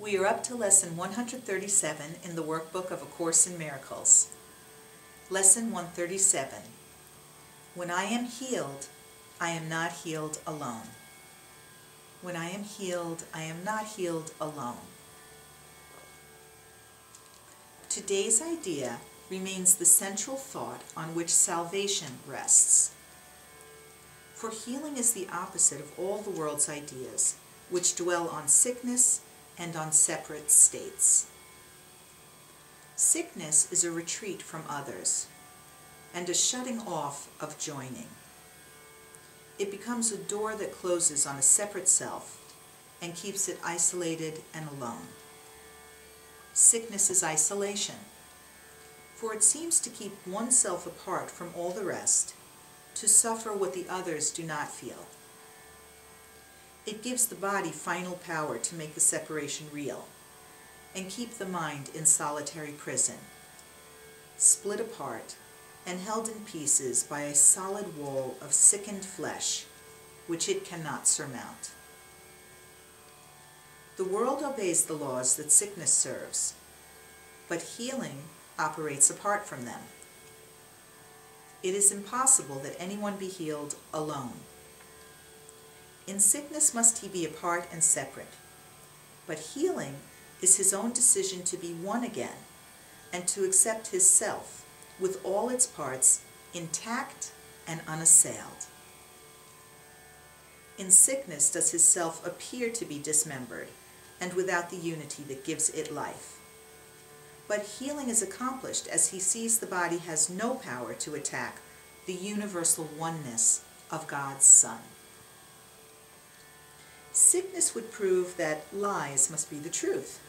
We are up to lesson 137 in the workbook of A Course in Miracles. Lesson 137. When I am healed, I am not healed alone. When I am healed, I am not healed alone. Today's idea remains the central thought on which salvation rests. For healing is the opposite of all the world's ideas, which dwell on sickness and on separate states. Sickness is a retreat from others and a shutting off of joining. It becomes a door that closes on a separate self and keeps it isolated and alone. Sickness is isolation, for it seems to keep oneself apart from all the rest, to suffer what the others do not feel. It gives the body final power to make the separation real and keep the mind in solitary prison, split apart and held in pieces by a solid wall of sickened flesh, which it cannot surmount. The world obeys the laws that sickness serves, but healing operates apart from them. It is impossible that anyone be healed alone. In sickness must he be apart and separate. But healing is his own decision to be one again and to accept his self with all its parts intact and unassailed. In sickness does his self appear to be dismembered and without the unity that gives it life. But healing is accomplished as he sees the body has no power to attack the universal oneness of God's Son. Sickness would prove that lies must be the truth.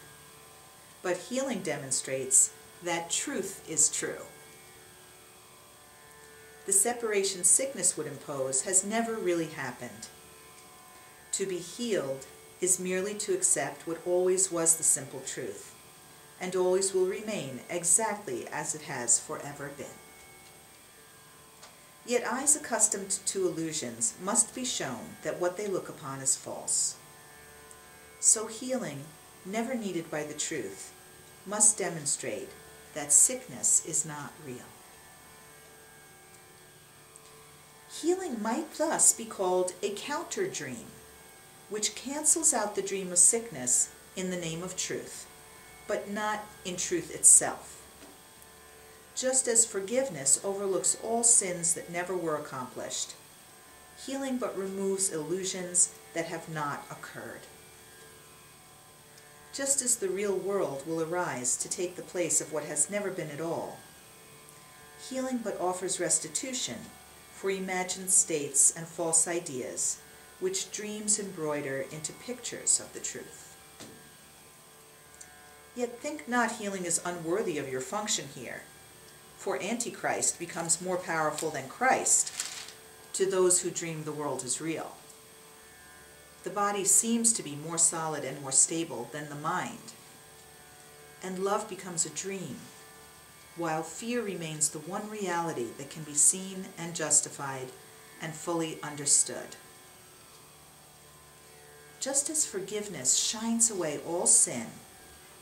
But healing demonstrates that truth is true. The separation sickness would impose has never really happened. To be healed is merely to accept what always was the simple truth, and always will remain exactly as it has forever been. Yet eyes accustomed to illusions must be shown that what they look upon is false. So healing, never needed by the truth, must demonstrate that sickness is not real. Healing might thus be called a counter dream, which cancels out the dream of sickness in the name of truth, but not in truth itself just as forgiveness overlooks all sins that never were accomplished. Healing but removes illusions that have not occurred. Just as the real world will arise to take the place of what has never been at all, healing but offers restitution for imagined states and false ideas, which dreams embroider into pictures of the truth. Yet think not healing is unworthy of your function here for Antichrist becomes more powerful than Christ to those who dream the world is real. The body seems to be more solid and more stable than the mind, and love becomes a dream, while fear remains the one reality that can be seen and justified and fully understood. Just as forgiveness shines away all sin,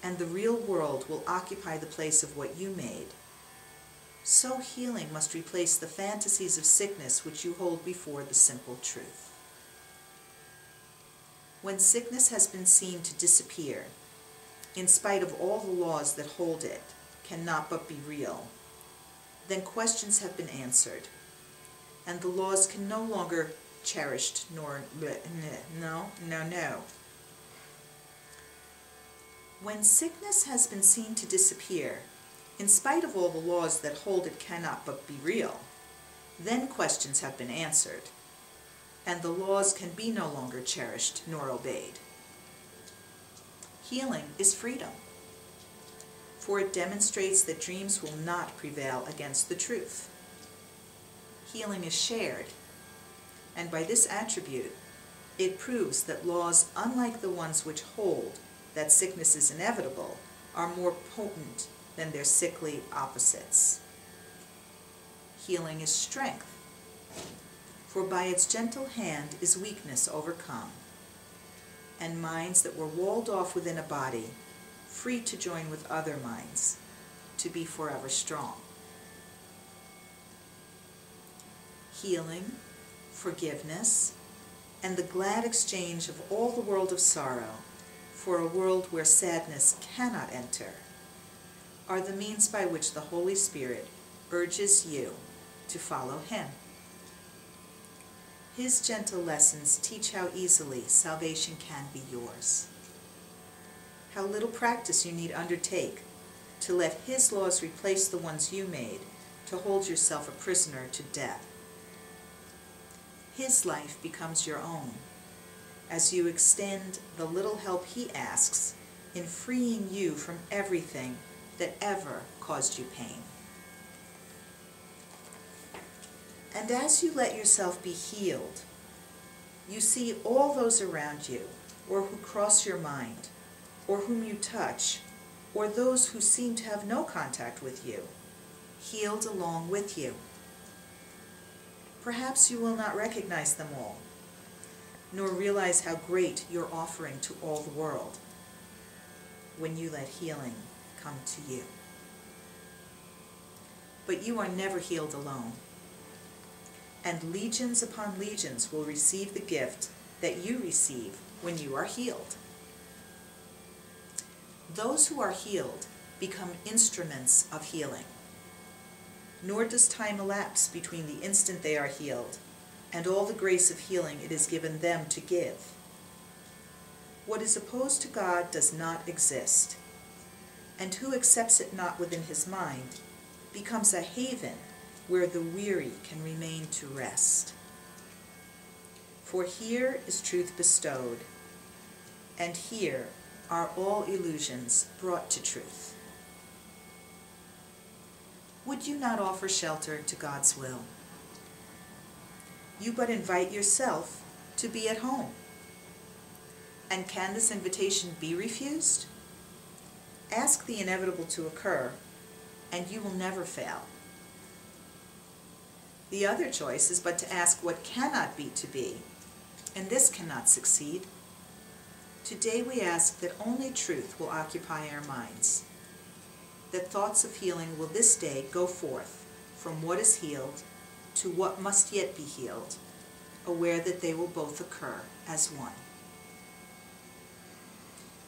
and the real world will occupy the place of what you made, so healing must replace the fantasies of sickness which you hold before the simple truth. When sickness has been seen to disappear, in spite of all the laws that hold it, cannot but be real, then questions have been answered, and the laws can no longer cherished nor no no no when sickness has been seen to disappear in spite of all the laws that hold it cannot but be real, then questions have been answered, and the laws can be no longer cherished nor obeyed. Healing is freedom, for it demonstrates that dreams will not prevail against the truth. Healing is shared, and by this attribute, it proves that laws unlike the ones which hold that sickness is inevitable are more potent than their sickly opposites. Healing is strength, for by its gentle hand is weakness overcome. and minds that were walled off within a body, free to join with other minds, to be forever strong. Healing, forgiveness, and the glad exchange of all the world of sorrow for a world where sadness cannot enter are the means by which the Holy Spirit urges you to follow Him. His gentle lessons teach how easily salvation can be yours. How little practice you need undertake to let His laws replace the ones you made to hold yourself a prisoner to death. His life becomes your own as you extend the little help He asks in freeing you from everything that ever caused you pain. And as you let yourself be healed, you see all those around you, or who cross your mind, or whom you touch, or those who seem to have no contact with you, healed along with you. Perhaps you will not recognize them all, nor realize how great your offering to all the world when you let healing come to you. But you are never healed alone. And legions upon legions will receive the gift that you receive when you are healed. Those who are healed become instruments of healing. Nor does time elapse between the instant they are healed and all the grace of healing it is given them to give. What is opposed to God does not exist and who accepts it not within his mind becomes a haven where the weary can remain to rest. For here is truth bestowed, and here are all illusions brought to truth. Would you not offer shelter to God's will? You but invite yourself to be at home. And can this invitation be refused? Ask the inevitable to occur, and you will never fail. The other choice is but to ask what cannot be to be, and this cannot succeed. Today we ask that only truth will occupy our minds, that thoughts of healing will this day go forth from what is healed to what must yet be healed, aware that they will both occur as one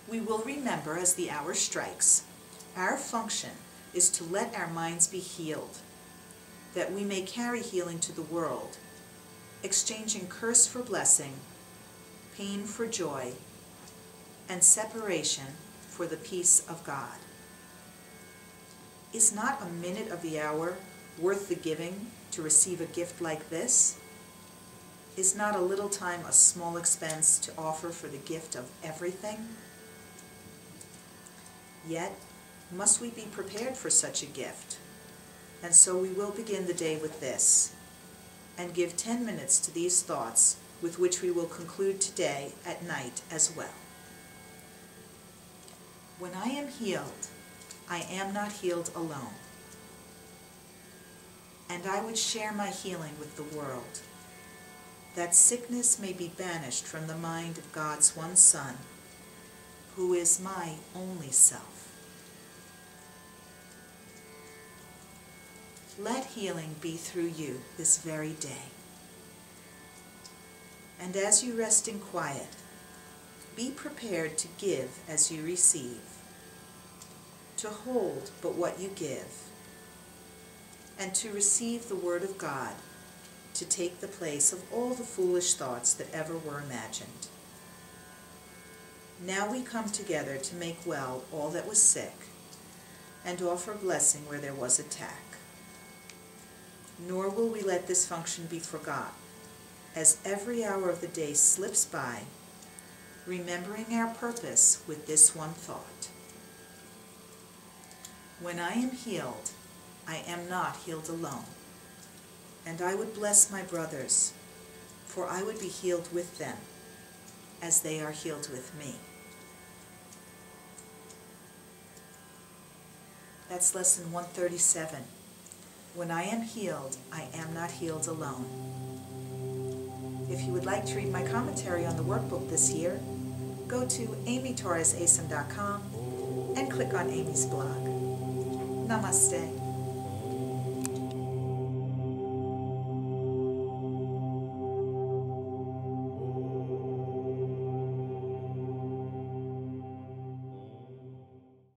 we will remember as the hour strikes, our function is to let our minds be healed, that we may carry healing to the world, exchanging curse for blessing, pain for joy, and separation for the peace of God. Is not a minute of the hour worth the giving to receive a gift like this? Is not a little time a small expense to offer for the gift of everything? Yet must we be prepared for such a gift. And so we will begin the day with this, and give ten minutes to these thoughts with which we will conclude today at night as well. When I am healed, I am not healed alone. And I would share my healing with the world, that sickness may be banished from the mind of God's one Son, who is my only self. Let healing be through you this very day. And as you rest in quiet, be prepared to give as you receive, to hold but what you give, and to receive the Word of God to take the place of all the foolish thoughts that ever were imagined. Now we come together to make well all that was sick, and offer blessing where there was attack. Nor will we let this function be forgot, as every hour of the day slips by, remembering our purpose with this one thought. When I am healed, I am not healed alone, and I would bless my brothers, for I would be healed with them, as they are healed with me. That's lesson 137. When I am healed, I am not healed alone. If you would like to read my commentary on the workbook this year, go to amytorresacim.com and click on Amy's blog. Namaste.